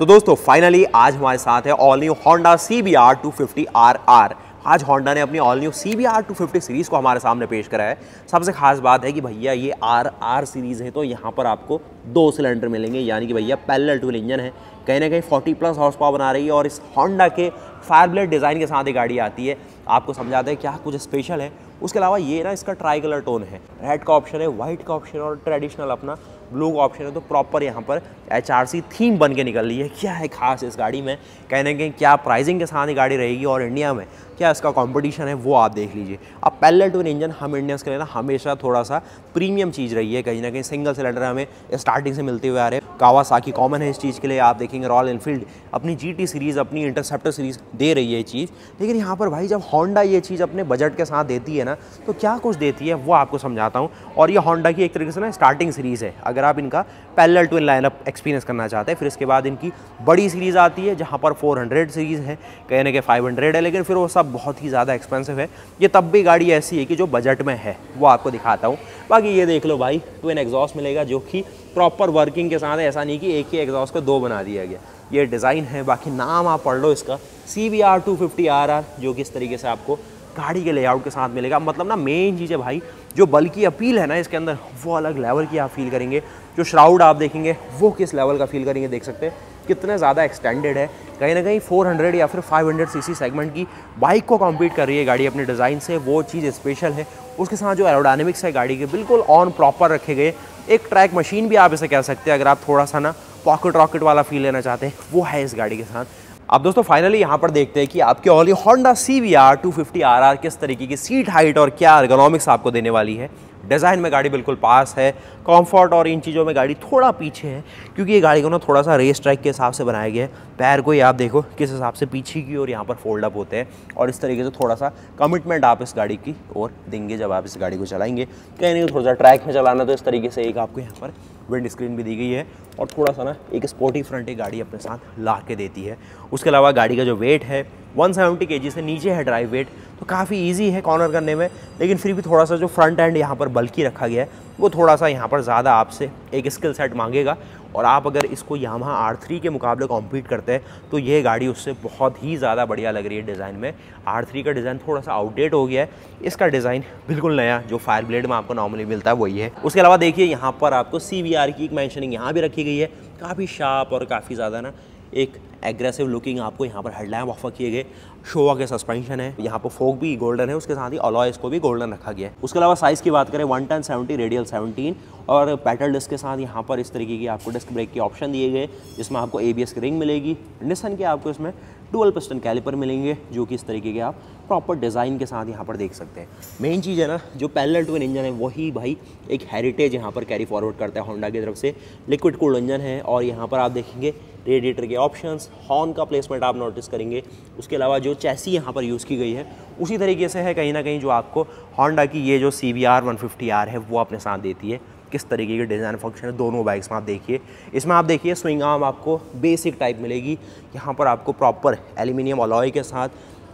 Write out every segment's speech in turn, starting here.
तो दोस्तों फाइनली आज हमारे साथ है all new Honda C B R two fifty R R आज होंडा ने अपनी all new C B R two fifty series को हमारे सामने पेश करा है। सबसे खास बात है कि भैया, ये आर आर सीरीज़ है तो यहाँ पर आपको दो सिलेंडर मिलेंगे, यानी कि भैया पैरेलल ट्विल इंजन है। कहीं ना कहीं 40 प्लस हॉर्स पावर बना रही है और इस होंडा के फायरब्लेड डिज़ाइन के साथ ये गाड़ी आती है। आपको समझाते हैं क्या कुछ स्पेशल है। उसके अलावा ये ना, इसका ट्राई कलर टोन है। रेड का ऑप्शन है वाइट का ऑप्शन है और ट्रेडिशनल अपना ब्लू ऑप्शन है तो प्रॉपर यहाँ पर एचआरसी थीम बन के निकल रही है। क्या है खास इस गाड़ी में? कहने के क्या प्राइसिंग के साथ ये गाड़ी रहेगी और इंडिया में? क्या इसका कंपटीशन है? वो आप देख लीजिए। अब पहले टू इंजन हम इंडियंस के लिए ना हमेशा थोड़ा सा प्रीमियम चीज़ रही है, कहीं ना कहीं सिंगल सिलेंडर हमें स्टार्टिंग से मिलते हुए आ रहे हैं। कावासाकी कॉमन है इस चीज़ के लिए, आप देखेंगे रॉयल इनफील्ड अपनी जीटी सीरीज़ अपनी इंटरसेप्टर सीरीज़ दे रही है चीज़। लेकिन यहाँ पर भाई जब होंडा ये चीज़ अपने बजट के साथ देती है ना तो क्या कुछ देती है, वो आपको समझाता हूँ। और ये होंडा की एक तरीके से ना स्टार्टिंग सीरीज़ है। अगर आप इनका पैरेलल टू लाइनअप एक्सपीरियंस करना चाहते हैं, फिर इसके बाद इनकी बड़ी सीरीज़ आती है, जहाँ पर 400 सीरीज़ है कहीं ना 500 है, लेकिन फिर वो सब बहुत ही ज़्यादा एक्सपेंसिव है। ये तब भी गाड़ी ऐसी है कि जो बजट में है, वो आपको दिखाता हूँ। बाकी ये देख लो भाई ट्विन एग्जॉस्ट मिलेगा जो कि प्रॉपर वर्किंग के साथ ऐसा नहीं कि एक ही एग्जॉस्ट को दो बना दिया गया। ये डिज़ाइन है, बाकी नाम आप पढ़ लो इसका। C B R two fifty R R जो कि इस तरीके से आपको गाड़ी के लेआउट के साथ मिलेगा। मतलब ना मेन चीज़ है भाई, जो बल की अपील है ना इसके अंदर, वो अलग लेवल की आप फील करेंगे। जो श्राउड आप देखेंगे, वो किस लेवल का फील करेंगे, देख सकते हैं। कितने ज़्यादा एक्सटेंडेड है। कहीं ना कहीं 400 या फिर 500 सीसी सेगमेंट की बाइक को कम्पीट कर रही है गाड़ी अपने डिज़ाइन से। वो चीज़ स्पेशल है उसके साथ जो एरोडाइनमिक्स है गाड़ी के, बिल्कुल ऑन प्रॉपर रखे गए। एक ट्रैक मशीन भी आप इसे कह सकते हैं, अगर आप थोड़ा सा ना पॉकेट रॉकेट वाला फील लेना चाहते हैं, वो है इस गाड़ी के साथ। अब दोस्तों फाइनली यहाँ पर देखते हैं कि आपके ऑली Honda C V R two fifty R R किस तरीके की सीट हाइट और क्या अर्गोनॉमिक्स आपको देने वाली है। डिज़ाइन में गाड़ी बिल्कुल पास है कंफर्ट और इन चीज़ों में गाड़ी थोड़ा पीछे है, क्योंकि ये गाड़ी को ना थोड़ा सा रेस ट्रैक के हिसाब से बनाया गया है। पैर को ही आप देखो किस हिसाब से पीछे की ओर यहाँ पर फोल्ड अप होते हैं और इस तरीके से थोड़ा सा कमिटमेंट आप इस गाड़ी की और देंगे जब आप इस गाड़ी को चलाएँगे। कहीं नहीं थोड़ा सा ट्रैक में चलाना तो इस तरीके से एक आपको यहाँ पर विंड स्क्रीन भी दी गई है और थोड़ा सा ना एक स्पोर्टी फ्रंट एक गाड़ी अपने साथ ला के देती है। उसके अलावा गाड़ी का जो वेट है 170 सेवेंटी से नीचे है ड्राइव वेट तो काफ़ी इजी है कॉर्नर करने में, लेकिन फिर भी थोड़ा सा जो फ्रंट एंड यहाँ पर बल्कि रखा गया है, वो थोड़ा सा यहाँ पर ज़्यादा आपसे एक स्किल सेट मांगेगा। और आप अगर इसको यामा आर थ्री के मुकाबले कॉम्पीट करते हैं तो ये गाड़ी उससे बहुत ही ज़्यादा बढ़िया लग रही है डिज़ाइन में। आर थ्री का डिज़ाइन थोड़ा सा आउटडेट हो गया है। इसका डिज़ाइन बिल्कुल नया, जो फायर ब्लेड में आपको नॉर्मली मिलता है, वही है। उसके अलावा देखिए, यहाँ पर आपको सी की एक मैंशनिंग यहाँ भी रखी गई है। काफ़ी शार्प और काफ़ी ज़्यादा ना, एक एग्रेसिव लुकिंग आपको यहाँ पर हेडलैम्प ऑफ़र किए गए। शोवा के सस्पेंशन है, यहाँ पर फोक भी गोल्डन है, उसके साथ ही अलॉयस को भी गोल्डन रखा गया है। उसके अलावा साइज़ की बात करें one ten seventy radial seventeen और पैटल डिस्क के साथ यहाँ पर इस तरीके की आपको डिस्क ब्रेक के ऑप्शन दिए गए, जिसमें आपको ए की रिंग मिलेगी। निसन के आपको इसमें डुअल पिस्टन कैलिपर मिलेंगे, जो कि इस तरीके के आप प्रॉपर डिज़ाइन के साथ यहाँ पर देख सकते हैं। मेन चीज़ है ना, जो पैरेलल टू इंजन है, वही भाई एक हेरिटेज यहाँ पर कैरी फॉरवर्ड करता है होंडा की तरफ़ से। लिक्विड कूल्ड इंजन है और यहाँ पर आप देखेंगे रेडिएटर के ऑप्शंस हॉर्न का प्लेसमेंट आप नोटिस करेंगे। उसके अलावा जो चैसी यहाँ पर यूज़ की गई है, उसी तरीके से है कहीं ना कहीं जो आपको होंडा की ये जो सी वी आर है, वो अपने साथ देती है। किस तरीके की डिज़ाइन फ़ंक्शन है, दोनों बाइक्स में आप देखिए। इसमें आप देखिए, स्विंग आर्म आपको बेसिक टाइप मिलेगी। यहाँ पर आपको प्रॉपर एल्यूमिनियम अलॉय के साथ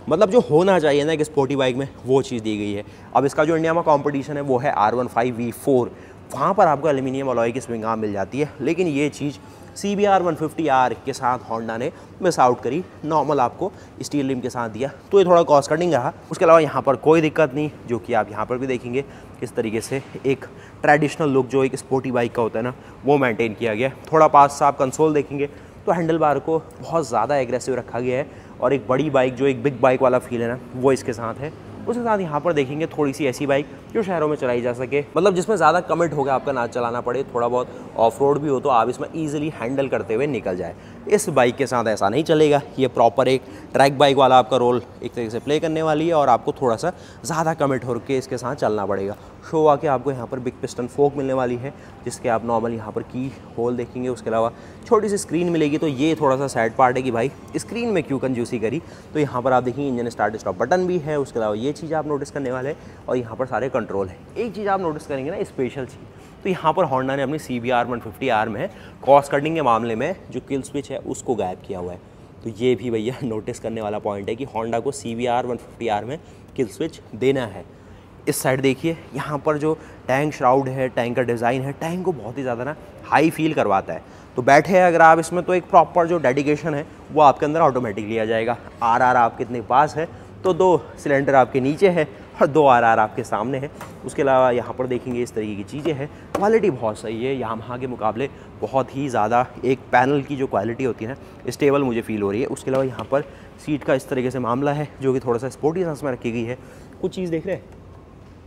मतलब जो होना चाहिए ना एक स्पोर्टी बाइक में, वो चीज़ दी गई है। अब इसका जो इंडिया में कॉम्पिटिशन है, वो है R one five V four वहाँ पर आपको एल्यूमिनियम अलॉय की स्विंग आर्म मिल जाती है। लेकिन ये चीज़ C B R one fifty R के साथ होंडा ने मिस आउट करी। नॉर्मल आपको स्टील लिम के साथ दिया। तो ये थोड़ा कॉस्ट कटिंग रहा। उसके अलावा यहाँ पर कोई दिक्कत नहीं, जो कि आप यहाँ पर भी देखेंगे, किस तरीके से एक ट्रेडिशनल लुक जो एक स्पोर्टी बाइक का होता है ना, वो मेंटेन किया गया है। थोड़ा पास से आप कंसोल देखेंगे तो हैंडल बार को बहुत ज़्यादा एग्रेसिव रखा गया है और एक बड़ी बाइक जो एक बिग बाइक वाला फील है ना, वो इसके साथ है। उसके साथ यहाँ पर देखेंगे थोड़ी सी ऐसी बाइक जो शहरों में चलाई जा सके मतलब जिसमें ज़्यादा कमिट हो गया, आपका ना चलाना पड़े, थोड़ा बहुत ऑफ़ रोड भी हो तो आप इसमें ईजिली हैंडल करते हुए निकल जाए। इस बाइक के साथ ऐसा नहीं चलेगा। ये प्रॉपर एक ट्रैक बाइक वाला आपका रोल एक तरीके से प्ले करने वाली है और आपको थोड़ा सा ज़्यादा कमिट होकर इसके साथ चलना पड़ेगा। शो आके आपको यहाँ पर बिग पिस्टन फोक मिलने वाली है, जिसके आप नॉर्मल यहाँ पर की होल देखेंगे। उसके अलावा छोटी सी स्क्रीन मिलेगी तो ये थोड़ा सा सैड पार्ट है कि भाई स्क्रीन में क्यों कंजूसी करी? तो यहाँ पर आप देखिए इंजन स्टार्ट स्टॉप बटन भी है, उसके अलावा ये चीज़ आप नोटिस करने वाले और यहाँ पर सारे कंट्रोल है। एक चीज़ आप नोटिस करेंगे ना स्पेशल चीज़। तो यहाँ पर होंडा ने अपनी C B R one fifty R में कॉस्ट कटिंग के मामले में जो किल स्विच है, उसको गायब किया हुआ है। तो ये भी भैया नोटिस करने वाला पॉइंट है कि होंडा को C B R one fifty R में किल स्विच देना है। इस साइड देखिए, यहाँ पर जो टैंक श्राउड है टैंक का डिज़ाइन है टैंक को बहुत ही ज़्यादा ना हाई फील करवाता है। तो बैठे हैं अगर आप इसमें तो एक प्रॉपर जो डेडिकेशन है, वो आपके अंदर ऑटोमेटिक लिया जाएगा। आर आर आपके इतने पास है तो दो सिलेंडर आपके नीचे है और दो आर आर आपके सामने है। उसके अलावा यहाँ पर देखेंगे इस तरीके की चीज़ें हैं। क्वालिटी बहुत सही है। यहाँ के मुकाबले बहुत ही ज़्यादा एक पैनल की जो क्वालिटी होती है ना स्टेबल मुझे फील हो रही है। उसके अलावा यहाँ पर सीट का इस तरीके से मामला है, जो कि थोड़ा सा स्पोर्टी सेंस में रखी गई है। कुछ चीज़ देख रहे हैं?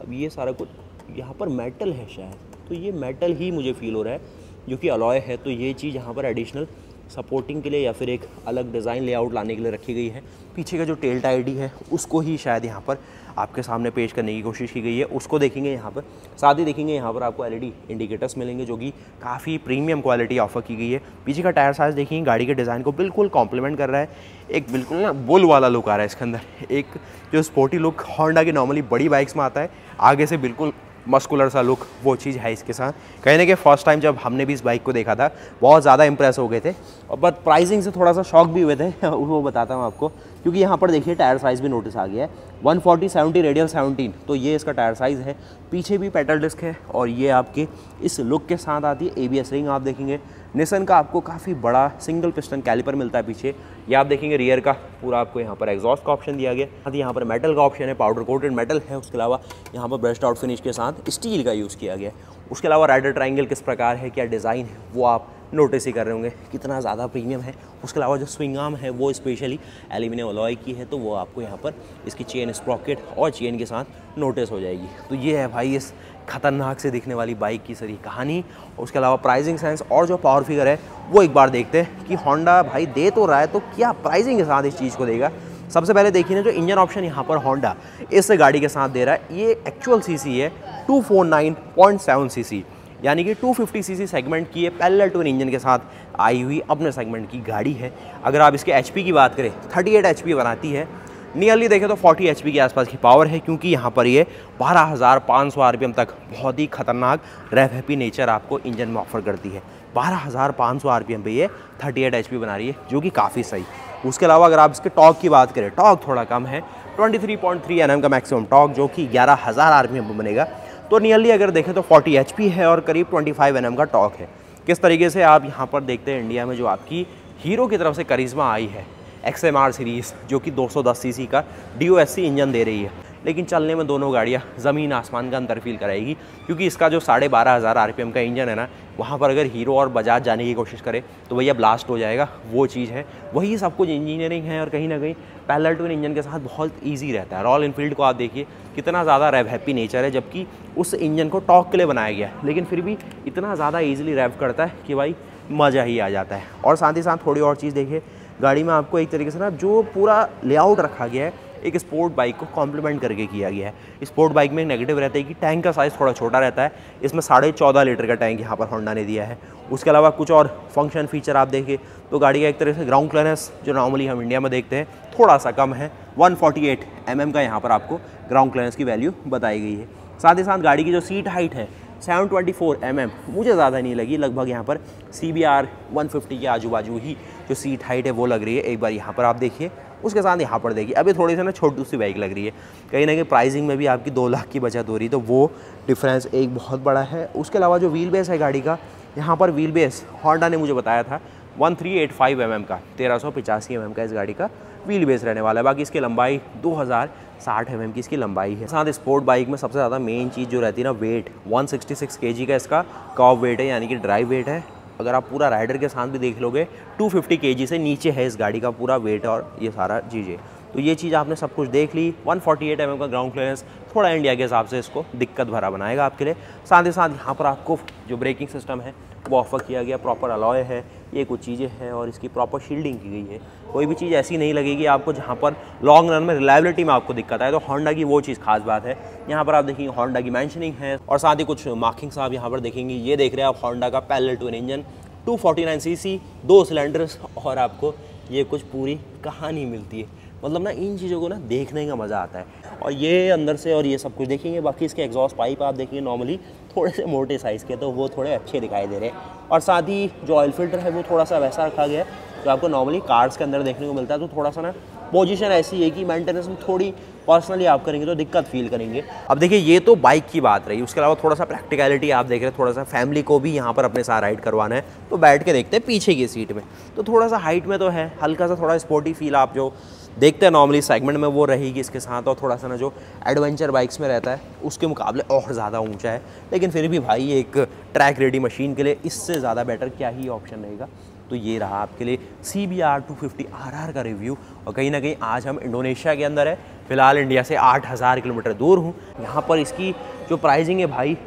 अब ये सारा कुछ यहाँ पर मेटल है शायद। तो ये मेटल ही मुझे फील हो रहा है, जो कि अलॉय है। तो ये चीज़ यहाँ पर एडिशनल सपोर्टिंग के लिए या फिर एक अलग डिज़ाइन लेआउट लाने के लिए रखी गई है। पीछे का जो टेल टाइडी है, उसको ही शायद यहाँ पर आपके सामने पेश करने की कोशिश की गई है। उसको देखेंगे यहाँ पर, साथ ही देखेंगे यहाँ पर आपको एलईडी इंडिकेटर्स मिलेंगे, जो कि काफ़ी प्रीमियम क्वालिटी ऑफ़र की गई है। पीछे का टायर साइज़ देखेंगे गाड़ी के डिज़ाइन को बिल्कुल कॉम्प्लीमेंट कर रहा है। एक बिल्कुल ना बुल वाला लुक आ रहा है इसके अंदर। एक जो स्पोर्टी लुक हॉन्डा की नॉर्मली बड़ी बाइक्स में आता है, आगे से बिल्कुल मस्कुलर सा लुक, वो चीज़ है इसके साथ। कहने कहीं फ़र्स्ट टाइम जब हमने भी इस बाइक को देखा था, बहुत ज़्यादा इंप्रेस हो गए थे। और बट प्राइसिंग से थोड़ा सा शॉक भी हुए थे, वो बताता हूँ आपको। क्योंकि यहाँ पर देखिए टायर साइज़ भी नोटिस आ गया है। 140 फोर्टी सेवेंटी रेडियल सेवनटीन तो ये इसका टायर साइज़ है। पीछे भी पेटल डिस्क है और ये आपके इस लुक के साथ आती है। एबीएस रिंग आप देखेंगे। निसन का आपको काफ़ी बड़ा सिंगल पिस्टन कैलिपर मिलता है पीछे। ये आप देखेंगे रियर का, पूरा आपको यहाँ पर एग्जॉस्ट का ऑप्शन दिया गया। साथ यहाँ पर मेटल का ऑप्शन है पाउडर कोटेड मेटल है। उसके अलावा यहाँ पर ब्रस्ट आउट फिनिश के साथ स्टील का यूज़ किया गया। उसके अलावा राइडर ट्राइंगल किस प्रकार है, क्या डिज़ाइन है, वो आप नोटिस ही कर रहे होंगे कितना ज़्यादा प्रीमियम है। उसके अलावा जो स्विंग आर्म है, वो स्पेशली एल्यूमिनियम अलॉय की है तो वो आपको यहाँ पर इसकी चेन स्प्रॉकेट और चेन के साथ नोटिस हो जाएगी। तो ये है भाई इस खतरनाक से दिखने वाली बाइक की सारी कहानी। उसके अलावा प्राइसिंग सेंस और जो पावर फिगर है, वो एक बार देखते हैं कि होंडा भाई दे तो रहा है तो क्या प्राइसिंग के साथ इस चीज़ को देगा? सबसे पहले देखिए ना, जो इंजन ऑप्शन यहाँ पर होंडा इस गाड़ी के साथ दे रहा है, ये एक्चुअल सीसी है 249.7 सीसी यानी कि 250 सीसी सेगमेंट की ये पैरेलल टू इंजन के साथ आई हुई अपने सेगमेंट की गाड़ी है। अगर आप इसके एचपी की बात करें 38 एच बनाती है। नियरली देखें तो 40 एच के आसपास की पावर है क्योंकि यहाँ पर ये 12,500 आरपीएम तक बहुत ही खतरनाक रेव हैप्पी नेचर आपको इंजन में ऑफ़र करती है। 12,500 आरपीएम पे ये 38 एच बना रही है जो कि काफ़ी सही। उसके अलावा अगर आप इसके टॉक की बात करें टॉक थोड़ा कम है। 23.3 एनएम का मैक्सिमम टॉक जो कि 11,000 आरपीएम पर बनेगा। तो नियरली अगर देखें तो 40 एचपी है और करीब 25 एनएम का टॉक है। किस तरीके से आप यहाँ पर देखते हैं इंडिया में जो आपकी हीरो की तरफ़ से करिश्मा आई है एक्सएमआर सीरीज़ जो कि 210 सीसी का डीओएससी इंजन दे रही है। लेकिन चलने में दोनों गाड़ियाँ ज़मीन आसमान का अंतर फील कराएगी, क्योंकि इसका जो साढ़े बारह हज़ार आरपीएम का इंजन है ना, वहाँ पर अगर हीरो और बजाज जाने की कोशिश करे तो भैया ब्लास्ट हो जाएगा, वो चीज़ है। वही सब कुछ इंजीनियरिंग है और कहीं ना कहीं पैलर टू इंजन के साथ बहुत ईजी रहता है। रॉयल इनफील्ड को आप देखिए, कितना ज़्यादा रैव हैप्पी नेचर है, जबकि उस इंजन को टॉक के लिए बनाया गया है। लेकिन फिर भी इतना ज़्यादा ईजिली रैव करता है कि भाई मज़ा ही आ जाता है। और साथ ही साथ थोड़ी और चीज़ देखिए, गाड़ी में आपको एक तरीके से ना जो पूरा लेआउट रखा गया है एक स्पोर्ट बाइक को कॉम्प्लीमेंट करके किया गया है। स्पोर्ट बाइक में एक नेगेटिव रहता है कि टैंक का साइज़ थोड़ा छोटा रहता है। इसमें साढ़े चौदह लीटर का टैंक यहाँ पर होंडा ने दिया है। उसके अलावा कुछ और फ़ंक्शन फीचर आप देखिए तो गाड़ी का एक तरह से ग्राउंड क्लियरेंस जो नॉर्मली हम इंडिया में देखते हैं थोड़ा सा कम है। 148 फोर्टी mm का यहाँ पर आपको ग्राउंड क्लियरेंस की वैल्यू बताई गई है। साथ ही साथ गाड़ी की जो सीट हाइट है 724 ट्वेंटी mm मुझे ज़्यादा नहीं लगी। लगभग यहाँ पर सी बी आर वन के आजू बाजू ही जो सीट हाइट है, वो लग रही है। एक बार यहाँ पर आप देखिए उसके साथ यहाँ पर देगी अभी थोड़ी सी ना छोटी सी बाइक लग रही है। कहीं ना कहीं प्राइसिंग में भी आपकी दो लाख की बचत हो रही तो वो डिफरेंस एक बहुत बड़ा है। उसके अलावा जो व्हील बेस है गाड़ी का, यहाँ पर व्हील बेस हॉन्डा ने मुझे बताया था 1385 mm का, तेरह सौ पचासी mm का इस गाड़ी का व्हील बेस रहने वाला है। बाकी इसकी लंबाई 2060 mm की इसकी लंबाई है। साथ स्पोर्ट बाइक में सबसे ज़्यादा मेन चीज़ जो रहती है ना वेट 166 kg का इसका कॉव वेट है, यानी कि ड्राइव वेट है। अगर आप पूरा राइडर के साथ भी देख लोगे 250 फिफ्टी से नीचे है इस गाड़ी का पूरा वेट और ये सारा चीज़ें। तो ये चीज़ आपने सब कुछ देख ली 148 फोर्टी mm का ग्राउंड क्लियरेंस थोड़ा इंडिया के हिसाब से इसको दिक्कत भरा बनाएगा आपके लिए। साथ ही साथ यहाँ पर आपको जो ब्रेकिंग सिस्टम है, वो ऑफ़र किया गया प्रॉपर अलॉय है, ये कुछ चीज़ें हैं और इसकी प्रॉपर शील्डिंग की गई है। कोई भी चीज़ ऐसी नहीं लगेगी आपको जहाँ पर लॉन्ग रन में रिलायबिलिटी में आपको दिक्कत आए तो होंडा की वो चीज़ खास बात है। यहाँ पर आप देखेंगे होंडा की मैंशनिंग है और साथ ही कुछ मार्किंग्स आप यहाँ पर देखेंगे। ये देख रहे हैं आप होंडा का पैरल टू इंजन 249 सीसी दो सिलेंडर्स और आपको ये कुछ पूरी कहानी मिलती है। मतलब ना इन चीज़ों को ना देखने का मज़ा आता है। और ये अंदर से और ये सब कुछ देखेंगे, बाकी इसके एग्जॉस्ट पाइप आप देखेंगे नॉर्मली थोड़े से मोटे साइज़ के तो वो थोड़े अच्छे दिखाई दे रहे हैं। और साथ ही जो ऑयल फ़िल्टर है, वो थोड़ा सा वैसा रखा गया है। जो आपको नॉर्मली कार्स के अंदर देखने को मिलता है तो थोड़ा सा ना पोजीशन ऐसी है कि मेंटेनेंस में थोड़ी पर्सनली आप करेंगे तो दिक्कत फील करेंगे। अब देखिए, ये तो बाइक की बात रही। उसके अलावा थोड़ा सा प्रैक्टिकलिटी आप देख रहे हैं, थोड़ा सा फैमिली को भी यहाँ पर अपने साथ राइड करवाना है। तो बैठ के देखते हैं पीछे की सीट में। तो थोड़ा सा हाइट में तो है, हल्का सा थोड़ा स्पोर्टी फील आप जो देखते हैं नॉर्मली सेगमेंट में, वो रहेगी इसके साथ। और थोड़ा सा ना जो एडवेंचर बाइक्स में रहता है, उसके मुकाबले और ज़्यादा ऊँचा है। लेकिन फिर भी भाई, एक ट्रैक रेडी मशीन के लिए इससे ज़्यादा बेटर क्या ही ऑप्शन रहेगा। तो ये रहा आपके लिए C B R two fifty R R का रिव्यू और कहीं ना कहीं आज हम इंडोनेशिया के अंदर है। फ़िलहाल इंडिया से आठ हज़ार किलोमीटर दूर हूँ। यहाँ पर इसकी जो प्राइजिंग है भाई,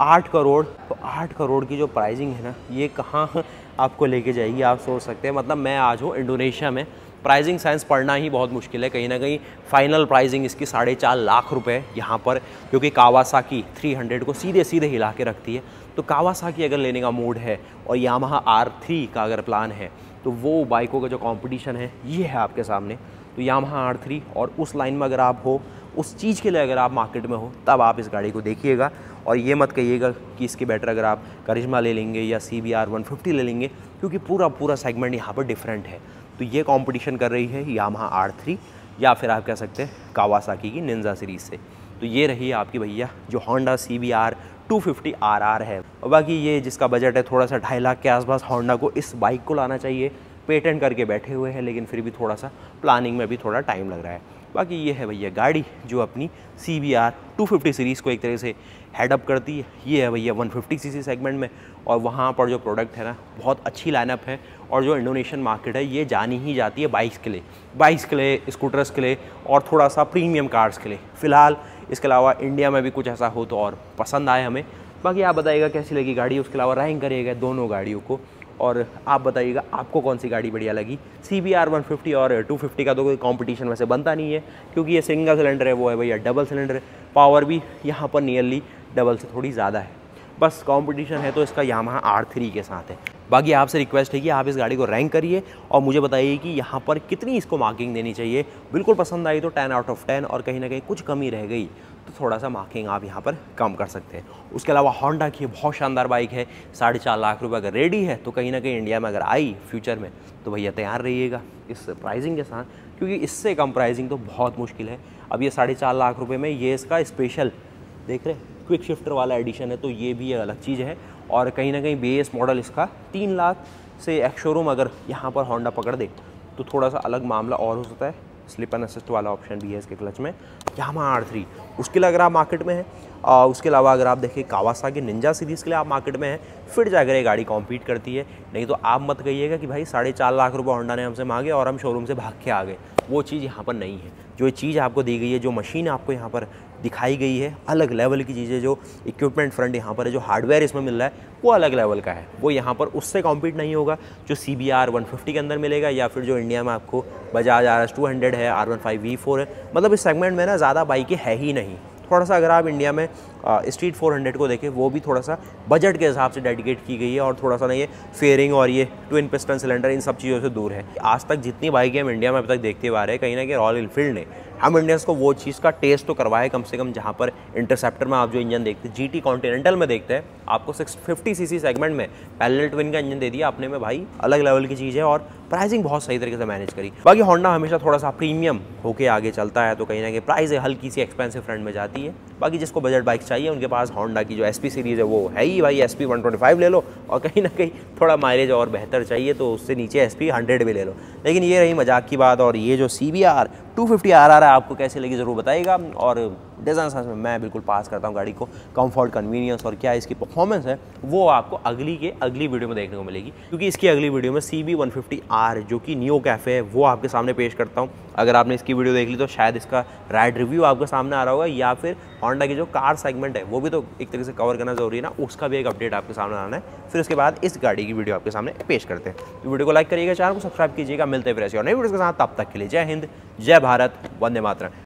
आठ करोड़। तो आठ करोड़ की जो प्राइजिंग है ना, ये कहाँ आपको लेके जाएगी, आप सोच सकते हैं। मतलब मैं आज हूँ इंडोनेशिया में। प्राइजिंग साइंस पढ़ना ही बहुत मुश्किल है। कहीं ना कहीं फाइनल प्राइजिंग इसकी साढ़े चार लाख रुपए यहाँ पर, क्योंकि कावासाकी 300 को सीधे सीधे हिला के रखती है। तो कावासाकी अगर लेने का मूड है और यामाहा आर थ्री का अगर प्लान है तो वो बाइकों का जो कॉम्पिटिशन है, ये है आपके सामने। तो यामाहा आर थ्री और उस लाइन में अगर आप हो, उस चीज़ के लिए अगर आप मार्केट में हो, तब आप इस गाड़ी को देखिएगा। और ये मत कहिएगा कि इसके बेटर अगर आप करिश्मा ले लेंगे या C B R one fifty ले लेंगे, क्योंकि पूरा पूरा सेगमेंट यहाँ पर डिफरेंट है। तो ये कंपटीशन कर रही है यामाहा आर थ्री या फिर आप कह सकते हैं कावासाकी की निंजा सीरीज़ से। तो ये रही आपकी भैया जो Honda C B R two fifty R R है। बाकी ये जिसका बजट है, थोड़ा सा ढाई लाख के आसपास होंडा को इस बाइक को लाना चाहिए। पेटेंट करके बैठे हुए हैं, लेकिन फिर भी थोड़ा सा प्लानिंग में भी थोड़ा टाइम लग रहा है। बाकी ये है भैया गाड़ी, जो अपनी C B R two fifty series को एक तरह से हेडअप करती है। ये है भैया one fifty C C segment में। और वहाँ पर जो प्रोडक्ट है ना, बहुत अच्छी लाइनअप है। और जो इंडोनेशियन मार्केट है, ये जानी ही जाती है बाइक्स के लिए। बाइक्स के लिए स्कूटर्स के लिए, और थोड़ा सा प्रीमियम कार्स के लिए। फ़िलहाल इसके अलावा इंडिया में भी कुछ ऐसा हो तो और पसंद आए हमें। बाकी आप बताइएगा कैसी लगी गाड़ी, उसके अलावा रैंक करिएगा दोनों गाड़ियों को। और आप बताइएगा आपको कौन सी गाड़ी बढ़िया लगी। C B R one fifty और टू फिफ्टी का तो कोई कॉम्पिटिशन वैसे बनता नहीं है, क्योंकि ये सिंगल सिलेंडर है, वो है भैया डबल सिलेंडर पावर भी यहाँ पर नियरली डबल से थोड़ी ज़्यादा है। बस कंपटीशन है तो इसका यामाहा आर थ्री के साथ है। बाकी आपसे रिक्वेस्ट है कि आप इस गाड़ी को रैंक करिए और मुझे बताइए कि यहाँ पर कितनी इसको मार्किंग देनी चाहिए। बिल्कुल पसंद आई तो टेन आउट ऑफ़ टेन और कहीं ना कहीं कुछ कमी रह गई तो थोड़ा सा मार्किंग आप यहाँ पर कम कर सकते हैं। उसके अलावा होंडा की बहुत शानदार बाइक है, साढ़े चार लाख रुपये अगर रेडी है तो कहीं ना कहीं इंडिया में अगर आई फ्यूचर में तो भैया तैयार रहिएगा इस प्राइसिंग के साथ, क्योंकि इससे कम प्राइसिंग तो बहुत मुश्किल है। अब ये साढ़े चार लाख रुपये में ये इसका स्पेशल देख रहे क्विक शिफ्टर वाला एडिशन है तो ये भी अलग चीज़ है। और कहीं ना कहीं बेस मॉडल इसका तीन लाख से एक शोरूम अगर यहाँ पर होंडा पकड़ दे तो थोड़ा सा अलग मामला और हो सकता है स्लिप एंड असिस्ट वाला ऑप्शन भी है इसके क्लच में। यामा आर थ्री उसके लिए अगर आप मार्केट में हैं उसके अलावा अगर आप देखें कावासा के निंजा सीरीज़ के लिए आप मार्केट में हैं, फिर जाकर ये गाड़ी कॉम्पीट करती है। नहीं तो आप मत कहिएगा कि भाई साढ़े चार लाख रुपये होंडा ने हमसे मांगे और हम शोरूम से भाग के आ गए। वो चीज़ यहाँ पर नहीं है। जो चीज़ आपको दी गई है, जो मशीन आपको यहाँ पर दिखाई गई है, अलग लेवल की चीज़ें जो इक्विपमेंट फ्रंट यहाँ पर है, जो हार्डवेयर इसमें मिल रहा है, वो अलग लेवल का है। वो यहाँ पर उससे कॉम्पीट नहीं होगा, जो C B R one fifty के अंदर मिलेगा या फिर जो इंडिया में आपको Bajaj R S two hundred है R one five V four है। मतलब इस सेगमेंट में ना ज़्यादा बाइकें है ही नहीं। थोड़ा सा अगर आप इंडिया में स्ट्रीट 400 को देखें, वो भी थोड़ा सा बजट के हिसाब से डेडिकेट की गई है और थोड़ा सा ना ये फेयरिंग और ये ट्विन पिस्टन सिलेंडर इन सब चीज़ों से दूर है। आज तक जितनी बाइकें हम इंडिया में अभी तक देखते हुए आ रहे हैं, कहीं ना कहीं रॉयल इनफील्ड ने हम इंडियंस को वो चीज़ का टेस्ट तो करवाए कम से कम जहाँ पर इंटरसेप्टर में आप जो इंजन देखते हैं जी टी कॉन्टिनेंटल में देखते हैं, आपको six fifty C C segment में पैरेलल ट्विन का इंजन दे दिया आपने में भाई, अलग लेवल की चीज़ है और प्राइसिंग बहुत सही तरीके से मैनेज करी। बाकी होंडा हमेशा थोड़ा सा प्रीमियम होके आगे चलता है तो कहीं ना कहीं प्राइस हल्की सी एक्सपेंसिव फ्रंट में जाती है। बाकी जिसको बजट बाइक चाहिए, उनके पास होंडा की जो एसपी सीरीज़ है, वो है ही भाई। एस पी ले लो और कहीं ना कहीं थोड़ा माइलेज और बेहतर चाहिए तो उससे नीचे एस पी भी ले लो। लेकिन ये रही मज़ाक की बात और ये जो C B R two fifty R R है, आपको कैसे लगी ज़रूर बताइएगा। और डिज़ाइन सेंस में मैं बिल्कुल पास करता हूँ गाड़ी को कंफर्ट कन्वीनियंस और क्या इसकी परफॉर्मेंस है, वो आपको अगली के अगली वीडियो में देखने को मिलेगी। क्योंकि इसकी अगली वीडियो में सी बी जो कि न्यू कैफ़े है, वो आपके सामने पेश करता हूँ। अगर आपने इसकी वीडियो देख ली तो शायद इसका राइड रिव्यू आपके सामने आ रहा होगा, या फिर होंडा की जो कार सेगमेंट है, वो भी तो एक तरीके से कवर करना ज़रूरी है ना, उसका भी एक अपडेट आपके सामने आना है। फिर उसके बाद इस गाड़ी की वीडियो आपके सामने पेश करते हैं। तो वीडियो को लाइक करिएगा चैनल को सब्सक्राइब कीजिएगा, मिलते हैं फिर ऐसे और नई वीडियो के साथ। तब तक के लिए जय हिंद, जय भारत, वंदे मातरम।